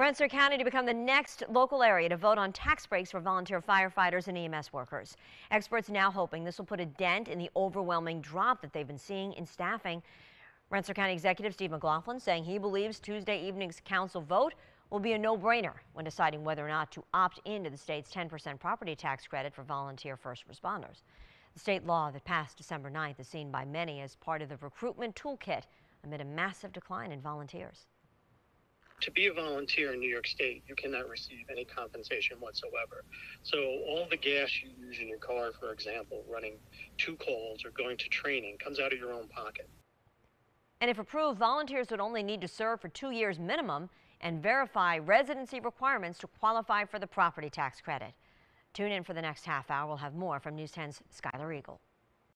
Rensselaer County to become the next local area to vote on tax breaks for volunteer firefighters and EMS workers. Experts now hoping this will put a dent in the overwhelming drop that they've been seeing in staffing. Rensselaer County Executive Steve McLaughlin saying he believes Tuesday evening's council vote will be a no-brainer when deciding whether or not to opt into the state's 10% property tax credit for volunteer first responders. The state law that passed December 9th is seen by many as part of the recruitment toolkit amid a massive decline in volunteers. To be a volunteer in New York State, you cannot receive any compensation whatsoever. So all the gas you use in your car, for example, running two calls or going to training, comes out of your own pocket. And if approved, volunteers would only need to serve for two years minimum and verify residency requirements to qualify for the property tax credit. Tune in for the next half hour. We'll have more from News 10's Skylar Eagle.